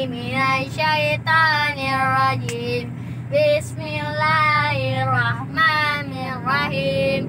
Bismillahirrahmanirrahim. Bismillahirrahmanirrahim.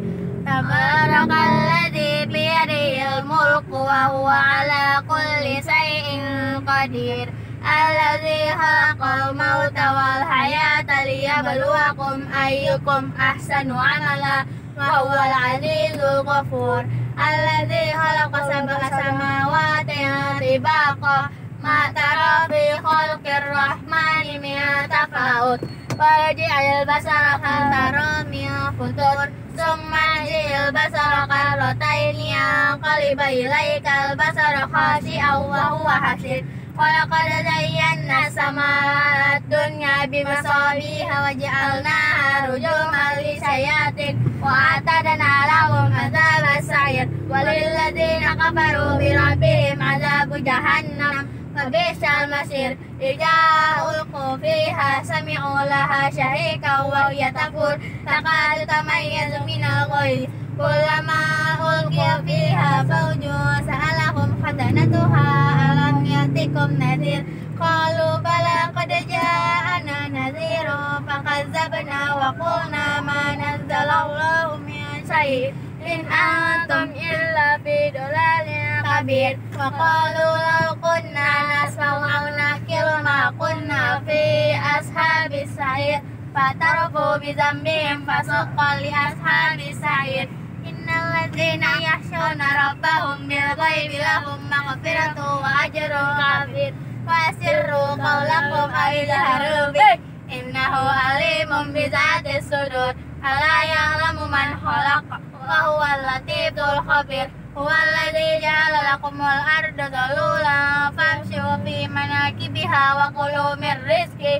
Tabarakalladzi biyadihil mulku wa huwa ala kulli shay'in qadir. Alladzi khalaqal mauta wal hayata liyabluwakum ayyukum ahsanu amala wa huwal azizul ghafur. Alladzi khalaqa sab'a samawati tibaqan ما ترى في خلق الرحمن من تفاوت فارجع البصر هل ترى من فطور ثم ارجع البصر كرتين ينقلب إليك البصر خاسئا وهو حسير ولقد زينا السماء الدنيا بمصابيح وجعلناها رجوما للشياطين وأعتدنا لهم عذاب السعير وللذين كفروا بربهم عذاب جهنم فبئس المصير إذا ألقوا فيها سمعوا لها شهيقا وهي تفور تكاد تميز من الغيظ كلما ألقي فيها فوج سألهم خزنتها ألم يأتكم نذير قالوا بلى قد جاءنا نذير فكذبنا وقلنا ما نزل الله من شيء إن أنتم إلا في ضلال كبير وقالوا لو كنا السعير فاعترفوا بذنبهم فسقا لأصحاب السعير إن الذين يخشون ربهم بالغيب لهم مغفرة وأجر كبير وأسروا قولكم أو اجهروا به إنه عليم بذات الصدور ألا يعلم من خلق وهو اللطيف الخبير هو الذي جعل لكم الأرض ذلولا فامشوا في مناكبها وكلوا من رزقه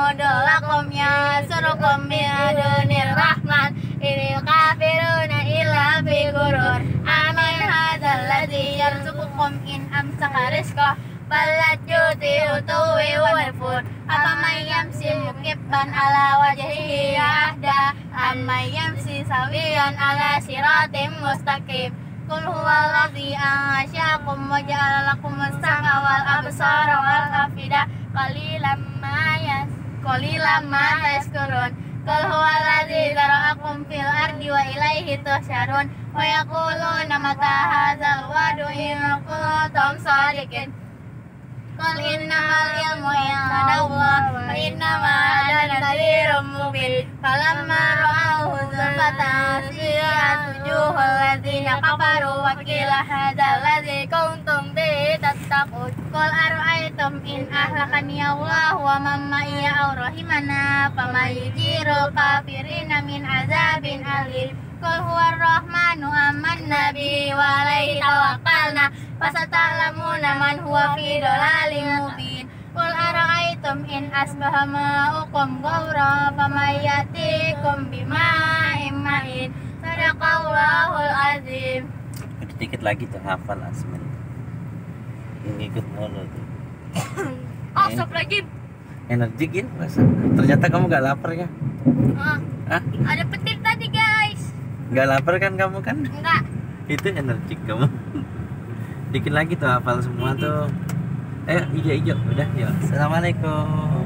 yaqulu lakum yasurukum min dunir rahman ini kafiruna illa fi gurur. Amin hadzal ladzi yarzuqukum in amsaka rizqah balat yuti utuwi wal fur. Afaman yamsi mukibban ala wajhihi yahda amman yamsi sawiyan ala siratim mustaqim. Qul huwallazi ansha'akum wa ja'ala lakum as-sam'a wal absara wal afida. Qalilan ma Kolila ma taskurun Kul huwa taro dara'akum fil ardi wa ilaihi tuhsyarun. Wa yakuluna mata hazal wadu in kuntum sadiqin. Kul innamal ilmu indallah Wa innama adana nadhirum mubin. Falamma ra'ahu zulfatan Siyat wujuhul ladhina kafaru Wa kila hadha ladhi kuntum bi tattaqun. Qul ara'aytum in ahlakaniya Allah wa mamma iya aw rahimana faman yujiru kafirina min azabin alim. Kol huwa rahmanu aman nabi walai tawakalna pasatalamu naman man huwa fi dolalim mubin. Qul ara'aytum in asbaha ma'ukum gawra famayatikum bima'im ma'in. Sadaqallahul azim. Sedikit lagi tuh hafal asmin. Ngikut mulu tuh. Oh, stop lagi. Energik ya rasa. Ternyata kamu gak lapar ya? Ah, Hah? ada petir tadi guys. Gak lapar kan kamu kan? Enggak. Itu energik kamu. Dikit lagi tuh hafal semua tuh. Eh, hijau-hijau. Udah, yuk. Assalamualaikum.